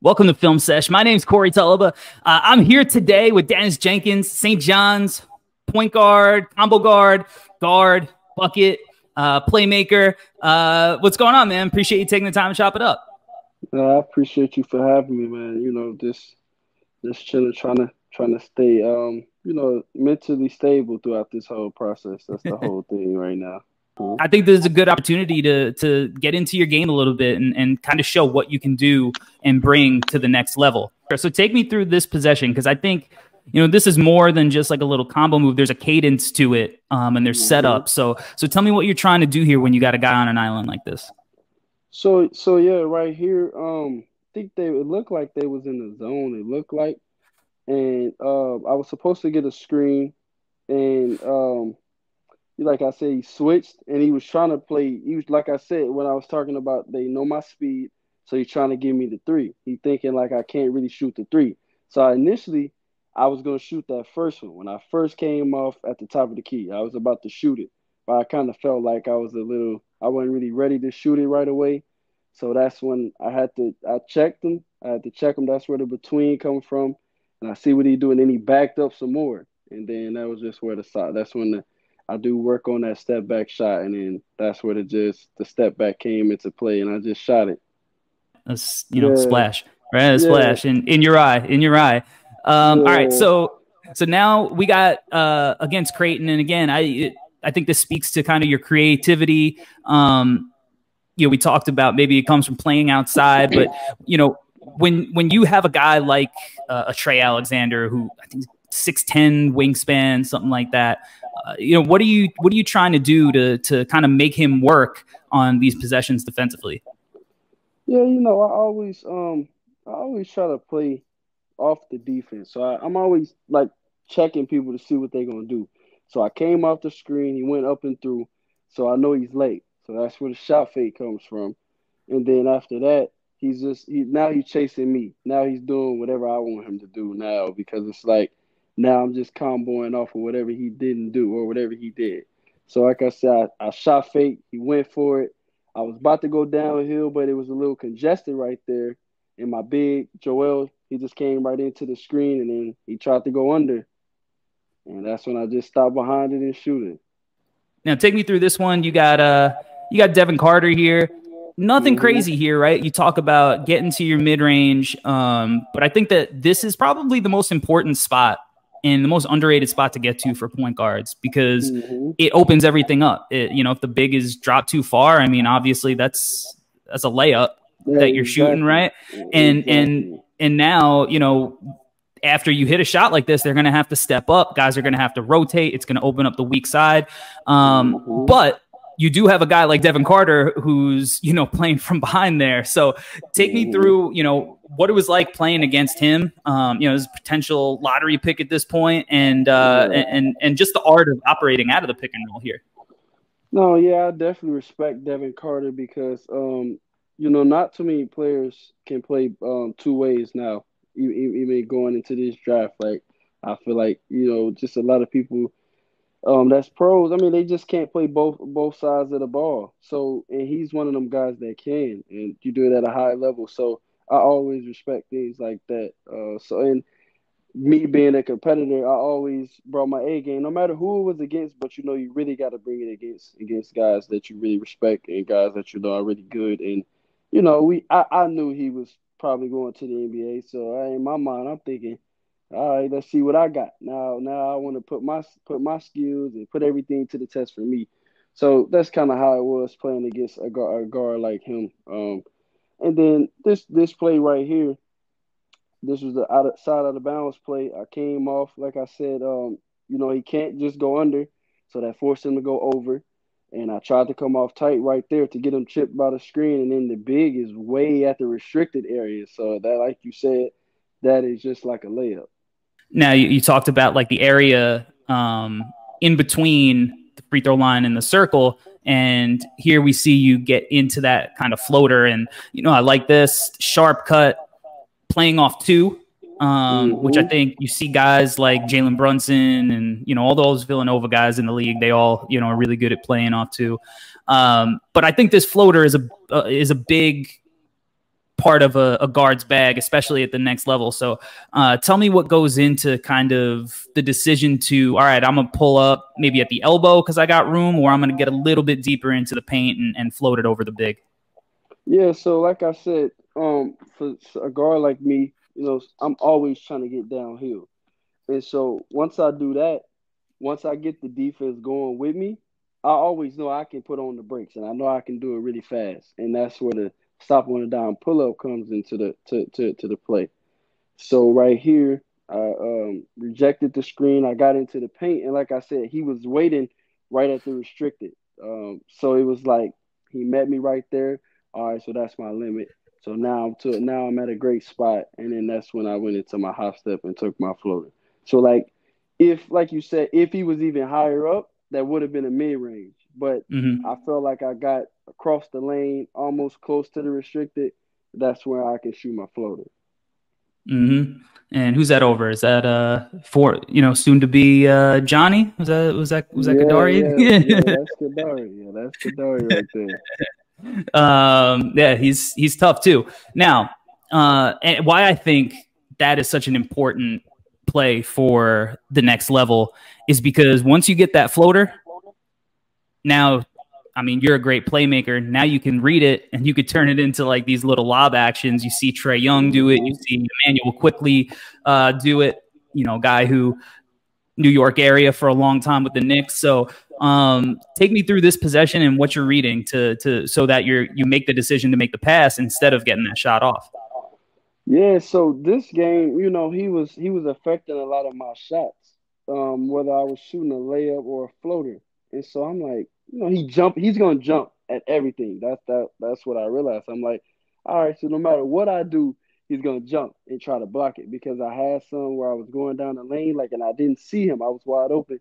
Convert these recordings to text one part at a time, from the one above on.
Welcome to Film Sesh. My name is Corey Tulaba. Uh, I'm here today with Daniss Jenkins, St. John's, point guard, combo guard, guard, bucket, uh, playmaker. Uh, what's going on, man? Appreciate you taking the time to chop it up. I appreciate you for having me, man. You know, just just chilling, trying to trying to stay, um, you know, mentally stable throughout this whole process. That's the whole thing right now. I think this is a good opportunity to to get into your game a little bit and, and kind of show what you can do and bring to the next level. So take me through this possession because I think you know this is more than just like a little combo move. There's a cadence to it, um, and there's setup. So so tell me what you're trying to do here when you got a guy on an island like this. So so yeah, right here, um, I think they it looked like they was in the zone. It looked like, and uh, I was supposed to get a screen, and um like I said, he switched and he was trying to play. He was like I said when I was talking about they know my speed, so he's trying to give me the three. He thinking like I can't really shoot the three. So I initially I was gonna shoot that first one when I first came off at the top of the key. I was about to shoot it, but I kind of felt like I was a little. I wasn't really ready to shoot it right away. So that's when I had to. I checked him. I had to check him. That's where the between come from, and I see what he doing. And then he backed up some more, and then that was just where the side. That's when the I do work on that step back shot, and then that's where the just the step back came into play, and I just shot it. That's you know, yeah. splash, right? A splash in, in your eye, in your eye. Um, yeah. All right, so so now we got uh, against Creighton, and again, I it, I think this speaks to kind of your creativity. Um, you know, we talked about maybe it comes from playing outside, but you know, when when you have a guy like uh, a Trey Alexander, who I think six ten wingspan, something like that. Uh, you know, what are you what are you trying to do to to kind of make him work on these possessions defensively? Yeah, you know, I always um I always try to play off the defense. So I, I'm always like checking people to see what they're gonna do. So I came off the screen, he went up and through, so I know he's late. So that's where the shot fake comes from. And then after that, he's just he now he's chasing me. Now he's doing whatever I want him to do now because it's like now I'm just comboing off of whatever he didn't do or whatever he did. So like I said, I, I shot fake. He went for it. I was about to go downhill, but it was a little congested right there. And my big Joel, he just came right into the screen and then he tried to go under. And that's when I just stopped behind it and shoot it. Now take me through this one. You got uh you got Devin Carter here. Nothing mm-hmm. crazy here, right? You talk about getting to your mid range, um, but I think that this is probably the most important spot and the most underrated spot to get to for point guards because mm-hmm. it opens everything up. It, you know, if the big is dropped too far, I mean, obviously that's that's a layup yeah, that you're shooting, right? And and and now, you know, after you hit a shot like this, they're going to have to step up. Guys are going to have to rotate. It's going to open up the weak side. Um, mm-hmm. But you do have a guy like Devin Carter who's, you know, playing from behind there. So take me through, you know, what it was like playing against him. Um, you know, his potential lottery pick at this point and uh and and just the art of operating out of the pick and roll here. No, yeah, I definitely respect Devin Carter because um, you know, not too many players can play um two ways now, even going into this draft. Like I feel like, you know, just a lot of people um, that's pros. I mean, they just can't play both both sides of the ball. So, and he's one of them guys that can, and you do it at a high level. So, I always respect things like that. Uh, so, and me being a competitor, I always brought my A game, no matter who it was against. But you know, you really got to bring it against against guys that you really respect and guys that you know are really good. And you know, we I, I knew he was probably going to the NBA. So, I, in my mind, I'm thinking all right, let's see what I got. Now, now I want to put my put my skills and put everything to the test for me. So that's kind of how it was playing against a guard, a guard like him. Um, and then this this play right here, this was the outside of the bounds play. I came off, like I said, um, you know, he can't just go under, so that forced him to go over. And I tried to come off tight right there to get him chipped by the screen, and then the big is way at the restricted area. So that, like you said, that is just like a layup. Now you, you talked about like the area um, in between the free throw line and the circle, and here we see you get into that kind of floater. And you know, I like this sharp cut, playing off two, um, mm-hmm. which I think you see guys like Jalen Brunson and you know all those Villanova guys in the league. They all you know are really good at playing off two. Um, but I think this floater is a uh, is a big part of a, a, guard's bag, especially at the next level. So, uh, tell me what goes into kind of the decision to, all right, I'm gonna pull up maybe at the elbow because I got room, or I'm gonna get a little bit deeper into the paint and, and float it over the big. Yeah. So, like I said, um, for a guard like me, you know, I'm always trying to get downhill, and so once I do that, once I get the defense going with me, I always know I can put on the brakes, and I know I can do it really fast, and that's where the stop on the down pull up comes into the to, to, to the play. So right here, I um, rejected the screen. I got into the paint, and like I said, he was waiting right at the restricted. Um, so it was like he met me right there. All right, so that's my limit. So now I'm to now I'm at a great spot, and then that's when I went into my hop step and took my floater. So like, if like you said, if he was even higher up, that would have been a mid range. But mm-hmm. I felt like I got across the lane, almost close to the restricted. That's where I can shoot my floater. Mm-hmm. And who's that over? Is that uh for you know soon to be uh Johnny? Was that was that was that yeah, Kadary? Yeah, yeah, that's Kadary. Yeah, that's Kadary right there. um, yeah, he's he's tough too. Now, uh, and why I think that is such an important play for the next level is because once you get that floater, now I mean, you're a great playmaker. Now you can read it and you could turn it into like these little lob actions. You see Trae Young do it. You see Immanuel Quickley uh, do it. You know, guy who New York area for a long time with the Knicks. So um, take me through this possession and what you're reading to to so that you're you make the decision to make the pass instead of getting that shot off. Yeah, so this game, you know, he was he was affecting a lot of my shots, um, whether I was shooting a layup or a floater. And so I'm like, you know, he jump. He's gonna jump at everything. That's that. That's what I realized. I'm like, all right. So no matter what I do, he's gonna jump and try to block it because I had some where I was going down the lane, like, and I didn't see him. I was wide open,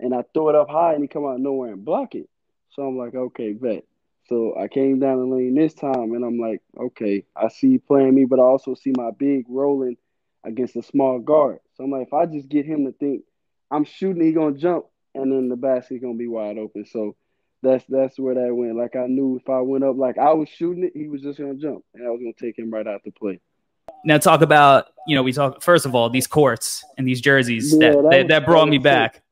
and I throw it up high, and he come out nowhere and block it. So I'm like, okay, bet. So I came down the lane this time, and I'm like, okay, I see playing me, but I also see my big rolling against a small guard. So I'm like, if I just get him to think I'm shooting, he gonna jump, and then the basket gonna be wide open. So that's that's where that went. Like I knew if I went up like I was shooting it, he was just gonna jump, and I was gonna take him right out the play. Now talk about you know we talk first of all these courts and these jerseys yeah, that that, that, that, brought that me sick. back.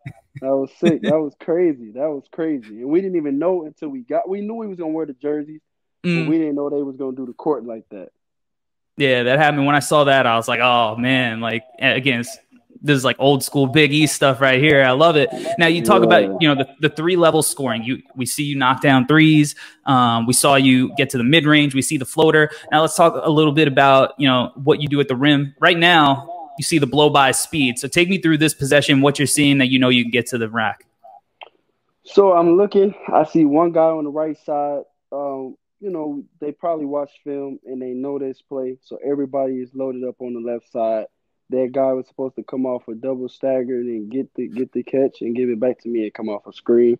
That was sick. that was crazy. That was crazy, and we didn't even know until we got. We knew he was gonna wear the jerseys, mm. but we didn't know they was gonna do the court like that. Yeah, that happened when I saw that. I was like, oh man, like again, this is like old school Big East stuff right here. I love it. Now you talk yeah. about you know the, the three level scoring. You we see you knock down threes. Um, we saw you get to the mid range. We see the floater. Now let's talk a little bit about you know what you do at the rim. Right now you see the blow by speed. So take me through this possession. What you're seeing that you know you can get to the rack. So I'm looking. I see one guy on the right side. Um, you know they probably watch film and they know this play. So everybody is loaded up on the left side that guy was supposed to come off a double stagger and get the get the catch and give it back to me and come off a screen.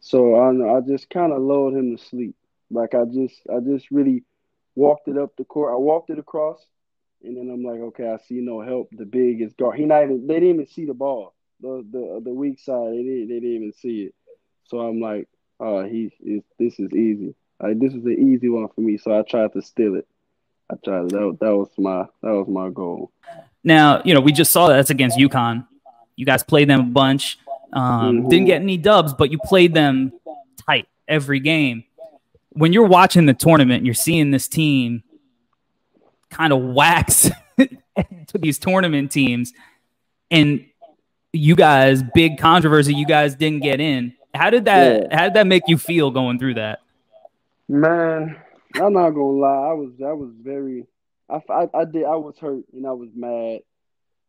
So I I just kind of lulled him to sleep. Like I just I just really walked it up the court. I walked it across, and then I'm like, okay, I see no help. The big is guard. He not even. They didn't even see the ball. The the the weak side. They didn't. They didn't even see it. So I'm like, oh, he is. This is easy. Like this is an easy one for me. So I tried to steal it. I tried. That that was my that was my goal. Now, you know, we just saw that that's against UConn. You guys played them a bunch. Um, mm-hmm. Didn't get any dubs, but you played them tight every game. When you're watching the tournament, you're seeing this team kind of wax to these tournament teams, and you guys, big controversy, you guys didn't get in. How did that? Yeah. How did that make you feel going through that? Man, I'm not gonna lie. I was I was very I, I, I did. I was hurt and I was mad,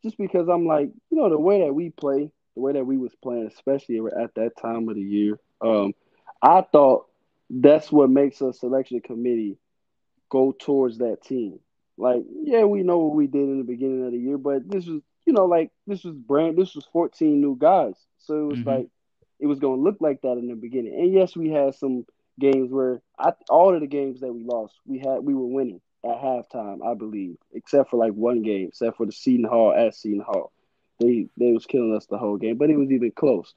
just because I'm like, you know, the way that we play, the way that we was playing, especially at that time of the year. Um, I thought that's what makes a selection committee go towards that team. Like, yeah, we know what we did in the beginning of the year, but this was, you know, like this was brand. This was 14 new guys, so it was mm-hmm. like it was going to look like that in the beginning. And yes, we had some games where I, all of the games that we lost, we had we were winning at halftime, I believe, except for like one game, except for the Seton Hall at Seton Hall. They they was killing us the whole game, but it was even close.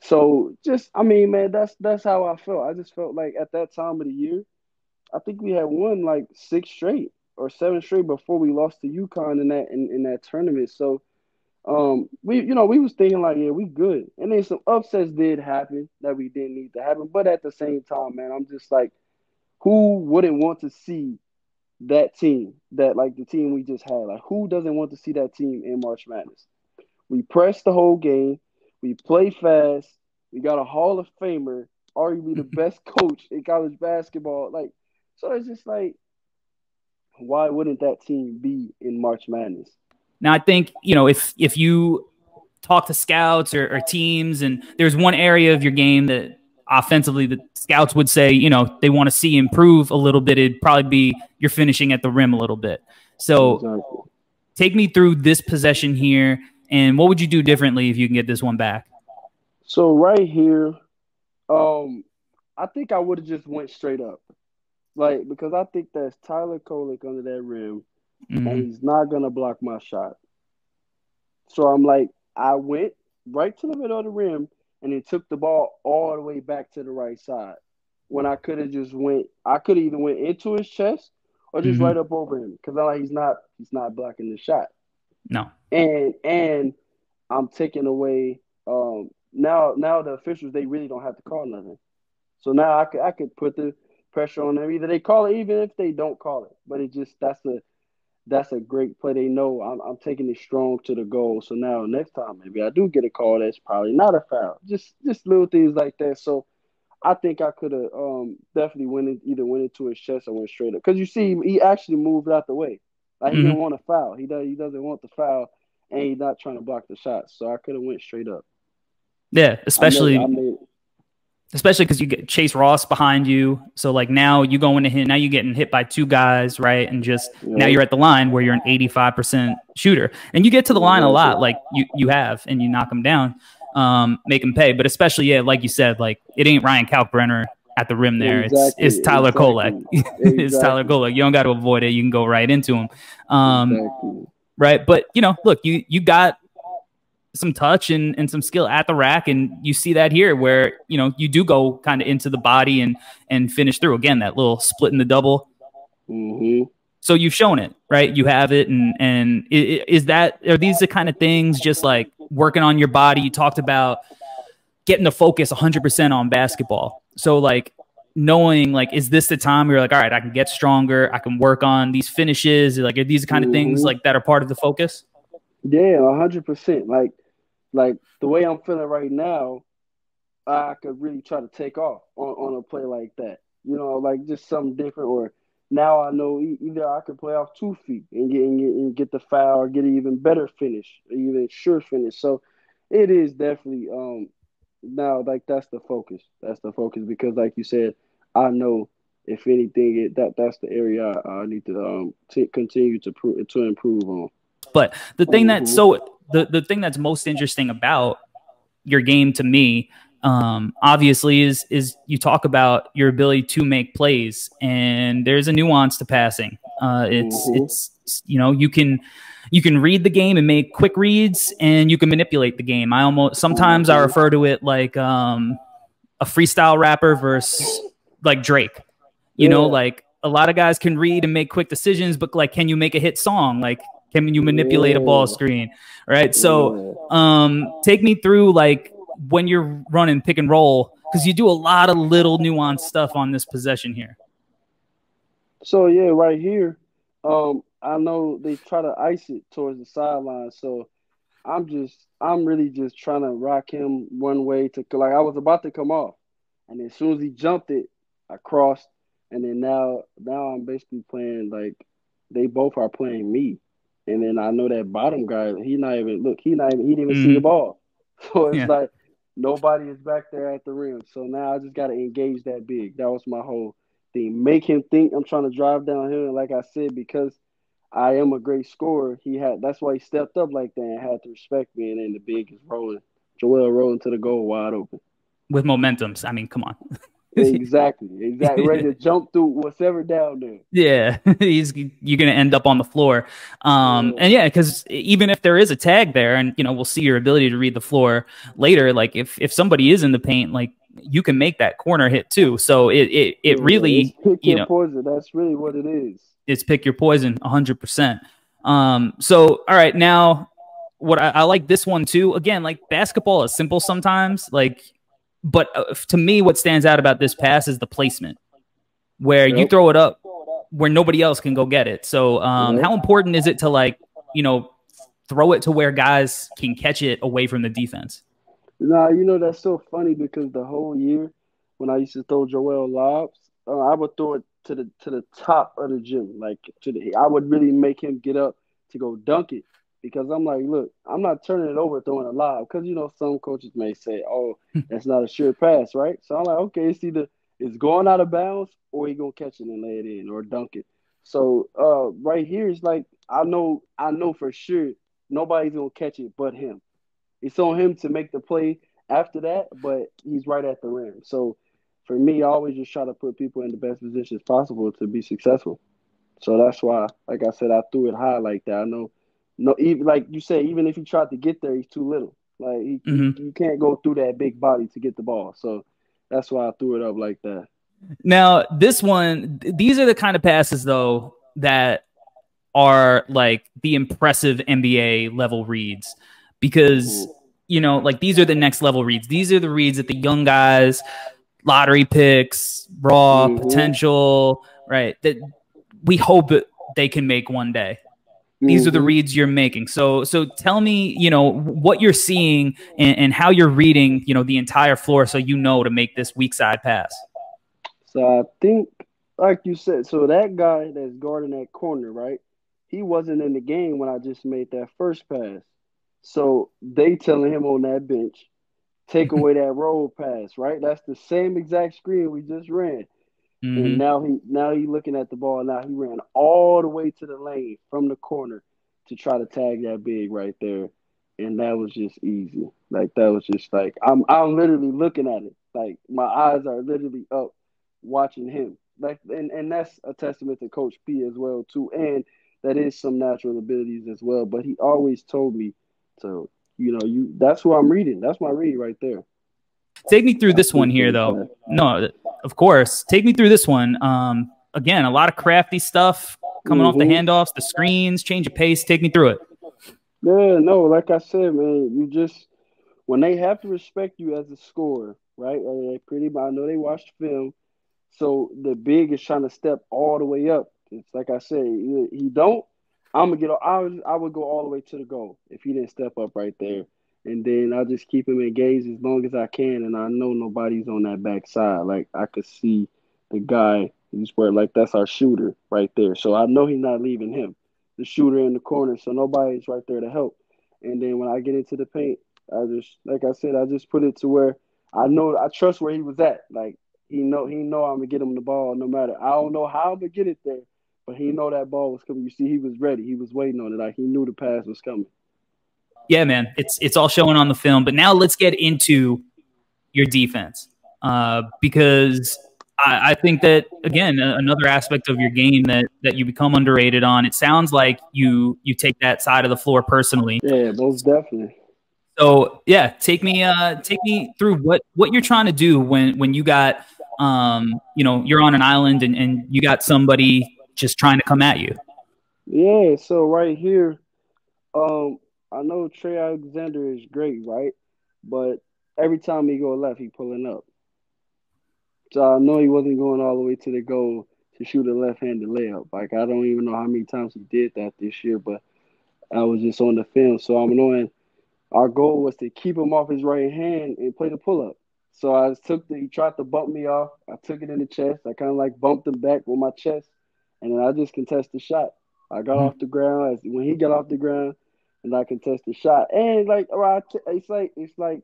So just I mean, man, that's that's how I felt. I just felt like at that time of the year, I think we had won like six straight. or seven straight before we lost to UConn in that in, in that tournament. So um we you know we was thinking like yeah we good and then some upsets did happen that we didn't need to happen but at the same time man i'm just like who wouldn't want to see that team that like the team we just had. Like who doesn't want to see that team in march madness? We pressed the whole game. We play fast. We got a hall of famer arguably the best coach in college basketball. Like so it's just like why wouldn't that team be in march madness? Now, I think you know if if you talk to scouts or, or teams, and there's one area of your game that offensively the scouts would say you know they want to see improve a little bit, it'd probably be you're finishing at the rim a little bit. So, exactly. take me through this possession here, and what would you do differently if you can get this one back? So right here, um, I think I would have just went straight up, like because I think that's Tyler Kolek under that rim mm-hmm. and he's not gonna block my shot. So I'm like, I went right to the middle of the rim and he took the ball all the way back to the right side. When I could have just went, I could have either went into his chest or just mm-hmm. right up over him because I like he's not he's not blocking the shot. No, and and I'm taking away um now now the officials they really don't have to call nothing. So now I could I could put the pressure on them. Either they call it, even if they don't call it. But it just that's the that's a great play. They know I'm, I'm taking it strong to the goal. So now next time maybe I do get a call that's probably not a foul. Just just little things like that. So I think I could have um, definitely went in, either went into his chest or went straight up. Because you see, he actually moved out the way. Like he mm-hmm. didn't want a foul. He does he doesn't want the foul, and he's not trying to block the shot. So I could have went straight up. Yeah, especially. I made, I made, especially because you get Chase Ross behind you. So like now you go into hit, now you're getting hit by two guys, right? And just yeah. now you're at the line where you're an 85% shooter, and you get to the line a lot, like you you have, and you knock them down, um, make them pay. But especially, yeah, like you said, like it ain't Ryan Kalkbrenner at the rim there. Exactly. It's it's Tyler exactly. Kolek. Exactly. it's Tyler Kolek. You don't got to avoid it. You can go right into him. Um, exactly. Right, but you know, look, you you got some touch and, and some skill at the rack. And you see that here where, you know, you do go kind of into the body and, and finish through again, that little split in the double. Mm-hmm. So you've shown it, right? You have it. And, and is that, are these the kind of things just like working on your body? You talked about getting the focus 100% on basketball. So like knowing like, is this the time you're like, all right, I can get stronger. I can work on these finishes. Like, are these the kind of things mm-hmm. like that are part of the focus? Yeah, hundred percent. Like like the way I'm feeling right now, I could really try to take off on, on a play like that. You know, like just something different. Or now I know either I could play off two feet and get and get, and get the foul or get an even better finish, even sure finish. So it is definitely um now like that's the focus. That's the focus because like you said, I know if anything it, that that's the area I, I need to um t- continue to pro- to improve on. But the thing that's so the, the thing that's most interesting about your game to me um, obviously is is you talk about your ability to make plays and there's a nuance to passing uh, it's mm-hmm. it's you know you can you can read the game and make quick reads and you can manipulate the game i almost sometimes i mm-hmm. refer to it like um, a freestyle rapper versus like drake you yeah. know like a lot of guys can read and make quick decisions but like can you make a hit song like can you manipulate a ball screen? Right. So um, take me through like when you're running pick and roll because you do a lot of little nuanced stuff on this possession here. So yeah, right here, um, I know they try to ice it towards the sideline. So I'm just, I'm really just trying to rock him one way to like I was about to come off, and as soon as he jumped it, I crossed, and then now, now I'm basically playing like they both are playing me. And then I know that bottom guy, he not even look, he not even he didn't even mm. see the mm. ball. So it's yeah. like nobody is back there at the rim. So now I just gotta engage that big. That was my whole thing. Make him think I'm trying to drive downhill. And like I said, because I am a great scorer, he had that's why he stepped up like that and had to respect me. And then the big is rolling. Joel rolling to the goal wide open. With momentums. I mean, come on. exactly, exactly. Ready to jump through whatever down there. Yeah, he's you're gonna end up on the floor. Um, and yeah, because even if there is a tag there, and you know we'll see your ability to read the floor later. Like if if somebody is in the paint, like you can make that corner hit too. So it it it really you know poison. That's really what it is. it's pick your poison 100%. Um, so, all right, now what I, I, like this one too. Again, like basketball is simple sometimes, like, but uh, to me, what stands out about this pass is the placement, where yep. you throw it up where nobody else can go get it. So, um, yep. how important is it to like, you know, throw it to where guys can catch it away from the defense? Nah, you know that's so funny because the whole year when I used to throw Joel lobs, uh, I would throw it to the to the top of the gym, like to the. I would really make him get up to go dunk it because I'm like, look, I'm not turning it over throwing a lob because you know some coaches may say, oh, that's not a sure pass, right? So I'm like, okay, it's either it's going out of bounds or he gonna catch it and lay it in or dunk it. So uh, right it's like I know I know for sure nobody's gonna catch it but him. It's on him to make the play after that, but he's right at the rim. So for me, I always just try to put people in the best positions possible to be successful. So that's why, like I said, I threw it high like that. I know, no, even like you say, even if he tried to get there, he's too little. Like he, mm-hmm. you can't go through that big body to get the ball. So that's why I threw it up like that. Now, this one, these are the kind of passes though that are like the impressive NBA level reads because you know, like these are the next level reads. These are the reads that the young guys, lottery picks, raw mm-hmm. potential, right? That we hope they can make one day. These are the mm-hmm. reads you're making. So, so tell me, you know, what you're seeing and, and, how you're reading, you know, the entire floor, so you know to make this weak side pass. So I think, like you said, so that guy that's guarding that corner, right? He wasn't in the game when I just made that first pass. So they telling him on that bench, take away that roll pass, right? That's the same exact screen we just ran. Mm-hmm. And now he now he looking at the ball. Now he ran all the way to the lane from the corner to try to tag that big right there. And that was just easy. Like that was just like I'm I'm literally looking at it. Like my eyes are literally up watching him. Like and, and that's a testament to Coach P as well too. And that is some natural abilities as well. But he always told me to, you know, you that's who I'm reading. That's my read right there. Take me through this one here, though. No, of course. Take me through this one. Um, again, a lot of crafty stuff coming mm-hmm. off the mm-hmm. handoffs, the screens, change of pace. Take me through it. Yeah, no, like I said, man, you just when they have to respect you as a scorer, right? They pretty I know they watched film, so the big is trying to step all the way up. It's like I said, he don't. I'm gonna get. I would, I would go all the way to the goal if he didn't step up right there and then I just keep him engaged as long as I can, and I know nobody's on that backside. Like I could see the guy he's where like that's our shooter right there, so I know he's not leaving him, the shooter in the corner, so nobody's right there to help. And then when I get into the paint, I just like I said, I just put it to where I know I trust where he was at. Like he know he know I'm gonna get him the ball no matter. I don't know how I'm gonna get it there, but he know that ball was coming. You see, he was ready. He was waiting on it. Like he knew the pass was coming yeah, man, it's it's all showing on the film. But now let's get into your defense uh, because I, I, think that again another aspect of your game that that you become underrated on. It sounds like you you take that side of the floor personally. Yeah, most definitely. So yeah, take me uh, take me through what what you're trying to do when when you got um, you know you're on an island and, and you got somebody just trying to come at you. Yeah, so right here, um, I know Trey Alexander is great, right? But every time he go left, he pulling up. So I know he wasn't going all the way to the goal to shoot a left-handed layup. Like I don't even know how many times he did that this year, but I was just on the film. So I'm knowing our goal was to keep him off his right hand and play the pull-up. So I took the he tried to bump me off. I took it in the chest. I kind of like bumped him back with my chest, and then I just contested the shot. I got mm-hmm. off the ground. When he got off the ground, and I contest the shot. And like, right, it's like it's like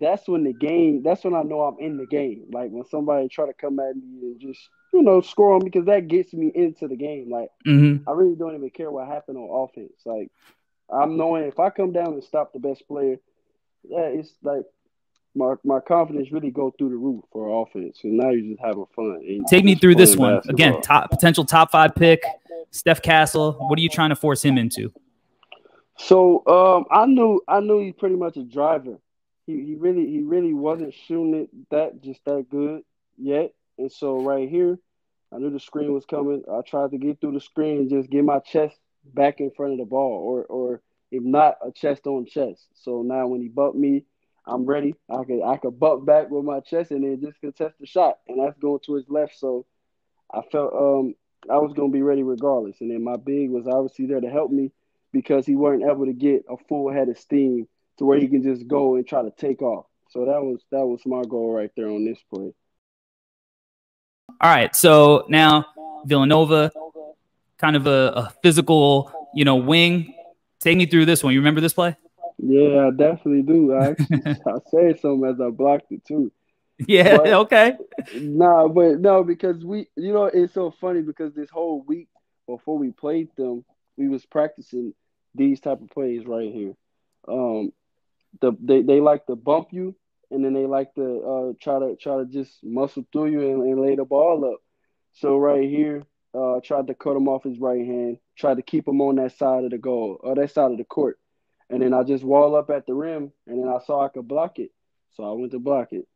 that's when the game. That's when I know I'm in the game. Like when somebody try to come at me and just you know score on me because that gets me into the game. Like mm-hmm. I really don't even care what happened on offense. Like I'm knowing if I come down and stop the best player, yeah, it's like my my confidence really go through the roof for offense. And now you're just having fun. And Take me through this one basketball. again. Top potential top five pick, Steph Castle. What are you trying to force him into? So um, I knew I knew he's pretty much a driver. He he really he really wasn't shooting it that just that good yet. And so right here, I knew the screen was coming. I tried to get through the screen and just get my chest back in front of the ball, or or if not, a chest on chest. So now when he bumped me, I'm ready. I could I could buck back with my chest and then just contest the shot, and that's going to his left. So I felt um I was gonna be ready regardless. And then my big was obviously there to help me because he weren't able to get a full head of steam to where he can just go and try to take off. So that was that was my goal right there on this play. All right, so now Villanova, kind of a, a physical, you know, wing. Take me through this one. You remember this play? Yeah, I definitely do. I actually I said something as I blocked it too. Yeah, but, okay. Nah, but no, because we you know, it's so funny because this whole week before we played them, we was practicing these type of plays right here. Um the they, they like to bump you and then they like to uh, try to try to just muscle through you and, and lay the ball up. So right here, uh, tried to cut him off his right hand, tried to keep him on that side of the goal or that side of the court, and then I just wall up at the rim, and then I saw I could block it, so I went to block it.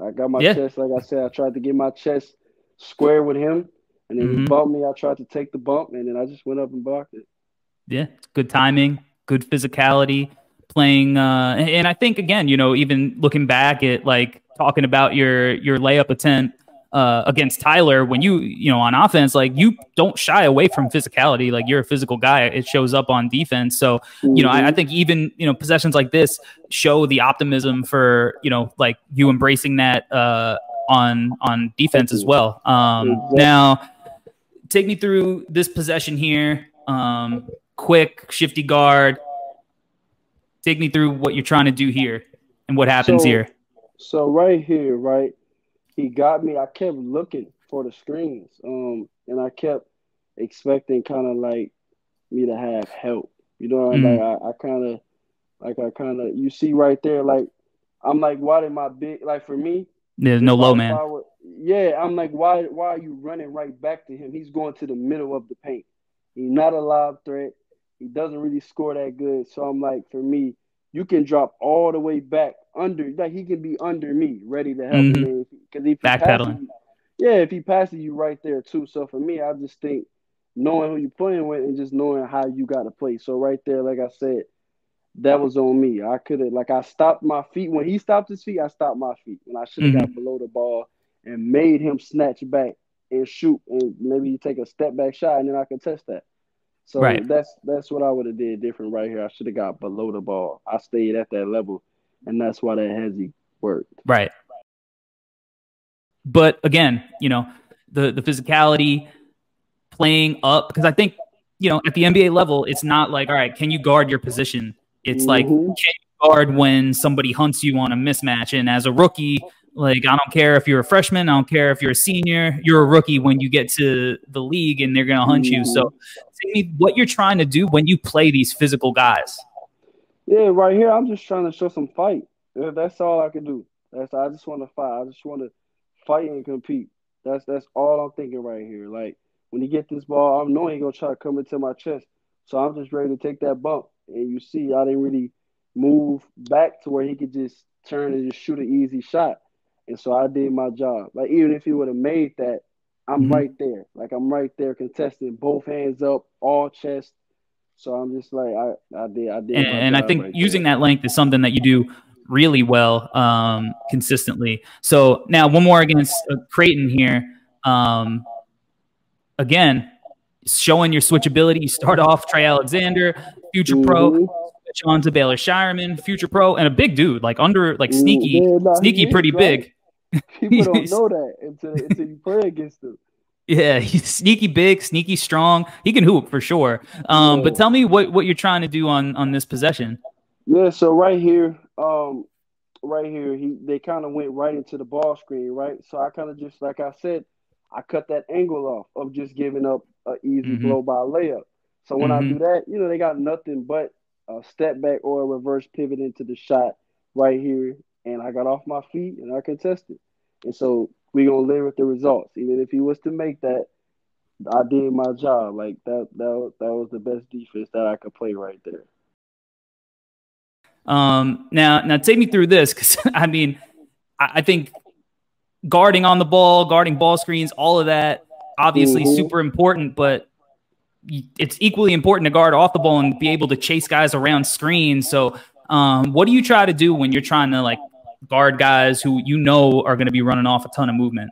I got my yeah. chest, like I said, I tried to get my chest square with him, and then mm-hmm. he bumped me. I tried to take the bump, and then I just went up and blocked it. Yeah, good timing, good physicality playing uh and I think again, you know, even looking back at like talking about your your layup attempt uh, against Tyler, when you you know on offense, like you don't shy away from physicality. Like you're a physical guy. It shows up on defense. So you know, I, I, mm-hmm. think even you know possessions like this show the optimism for you know like you embracing that uh, on on defense as well. Um, now, take me through this possession here. Um, quick shifty guard take me through what you're trying to do here and what happens so, here. So right here, right, he got me. I kept looking for the screens, um, and I kept expecting kind of like me to have help. You know, mm. like I, I kind of, like I kind of, you see right there, like I'm like, why did my big, like for me, there's no low man. Would, yeah, I'm like, why, why are you running right back to him? He's going to the middle of the paint. He's not a live threat. He doesn't really score that good. So I'm like, for me, you can drop all the way back under. Like he can be under me, ready to help mm-hmm. me. Because if backpedaling, yeah, if he passes you right there too. So for me, I just think knowing who you're playing with and just knowing how you got to play. So right there, like I said, that was on me. I could have like I stopped my feet when he stopped his feet. I stopped my feet, and I should have mm-hmm. got below the ball and made him snatch back and shoot, and maybe you take a step back shot, and then I could test that. So right. that's that's what I would have did different right here. I should have got below the ball. I stayed at that level, and that's why that hezzy worked. Right. But again, you know, the the physicality, playing up, because I think you know at the NBA level, it's not like all right, can you guard your position? It's mm-hmm. like you guard when somebody hunts you on a mismatch, and as a rookie, like, I don't care if you're a freshman, I don't care if you're a senior, you're a rookie when you get to the league and they're going to hunt you. So, tell me what you're trying to do when you play these physical guys. Yeah, right here, I'm just trying to show some fight. That's all I can do. That's I just want to fight. I just want to fight and compete. That's that's all I'm thinking right here. Like when he get this ball, I'm knowing he gonna try to come into my chest. So I'm just ready to take that bump. And you see, I didn't really move back to where he could just turn and just shoot an easy shot. And so I did my job. Like even if he would have made that, I'm mm-hmm. right there. Like I'm right there contesting both hands up, all chest. So I'm just like I, I did I did. And, and I think right using there. that length is something that you do really well um, consistently. So now one more against uh, Creighton here. Um, again, showing your switchability. You start off Trey Alexander, future mm-hmm. pro, switch on to Baylor Scheierman, future pro, and a big dude, like under like sneaky, mm, sneaky, pretty big. People don't know that until, until you play against him. Yeah, he's sneaky big, sneaky strong. He can hoop for sure. Um, yeah. But tell me what, what you're trying to do on on this possession. Yeah, so right here, um, right here, he they kind of went right into the ball screen, right? So I kind of just like I said, I cut that angle off of just giving up an easy mm-hmm. blow by layup. So when mm-hmm. I do that, you know, they got nothing but a step back or a reverse pivot into the shot right here and I got off my feet and I contested. And so we're gonna live with the results. Even if he was to make that, I did my job. Like that that that was the best defense that I could play right there. Um now now take me through this because I mean I, I think guarding on the ball, guarding ball screens, all of that, obviously mm-hmm. super important, but it's equally important to guard off the ball and be able to chase guys around screens. So, um, what do you try to do when you're trying to like guard guys who you know are going to be running off a ton of movement?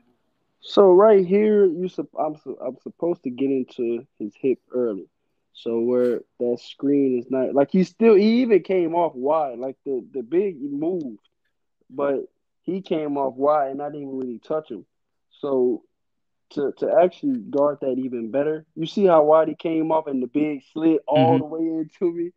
So right here, you I'm I'm supposed to get into his hip early, so where that screen is not like he still he even came off wide, like the the big moved, but he came off wide and I didn't really touch him. So to to actually guard that even better, you see how wide he came off and the big slid all mm-hmm. the way into me.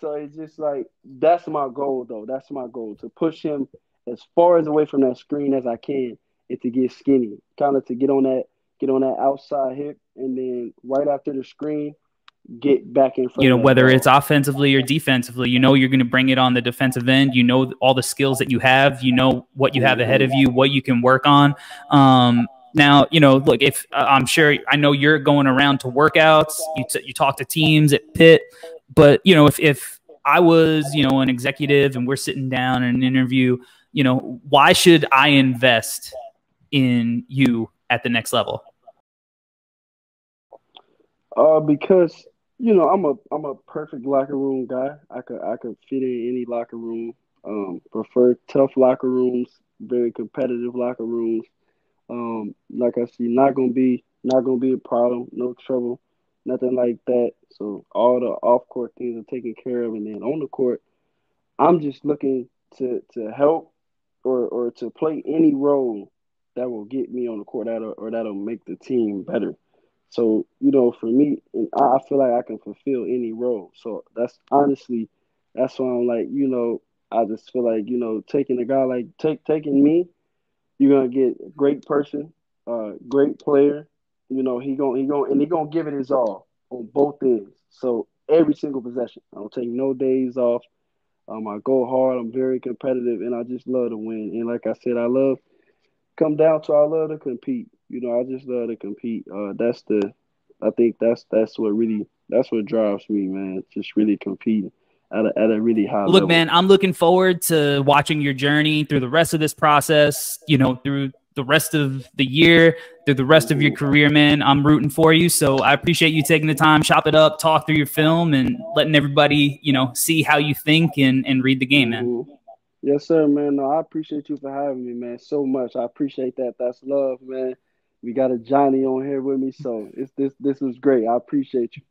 So it's just like that's my goal though. That's my goal to push him as far as away from that screen as I can and to get skinny. Kind of to get on that get on that outside hip and then right after the screen get back in front. You know, whether ball. it's offensively or defensively, you know you're going to bring it on the defensive end. You know all the skills that you have. You know what you have ahead of you, what you can work on. Um, now, you know, look, if uh, I'm sure I know you're going around to workouts, you, you talk to teams at Pitt, but you know, if if I was, you know, an executive and we're sitting down in an interview, you know, why should I invest in you at the next level? Uh, because you know, I'm a I'm a perfect locker room guy. I could I could fit in any locker room. Um, prefer tough locker rooms, very competitive locker rooms. Um, like I see, not gonna be not gonna be a problem, no trouble, nothing like that. So all the off court things are taken care of, and then on the court, I'm just looking to to help or or to play any role that will get me on the court that or that'll make the team better. So, you know, for me, and I feel like I can fulfill any role. So that's honestly, that's why I'm like, you know, I just feel like, you know, taking a guy like take taking me, you're gonna get a great person, uh, great player. You know, he gonna he gonna and he gonna give it his all on both ends. So every single possession, I don't take no days off. Um, I go hard. I'm very competitive, and I just love to win. And like I said, I love come down to I love to compete. You know, I just love to compete. Uh, that's the, I think that's that's what really that's what drives me, man. Just really competing at a, at a really high Look, level. man, I'm looking forward to watching your journey through the rest of this process. You know, through the rest of the year, through the rest of your career, man. I'm rooting for you. So I appreciate you taking the time, chop it up, talk through your film, and letting everybody, you know, see how you think and and read the game, man. Yes, sir, man. No, I appreciate you for having me, man, so much. I appreciate that. That's love, man. We got a Johnny on here with me, so it's this this was great. I appreciate you.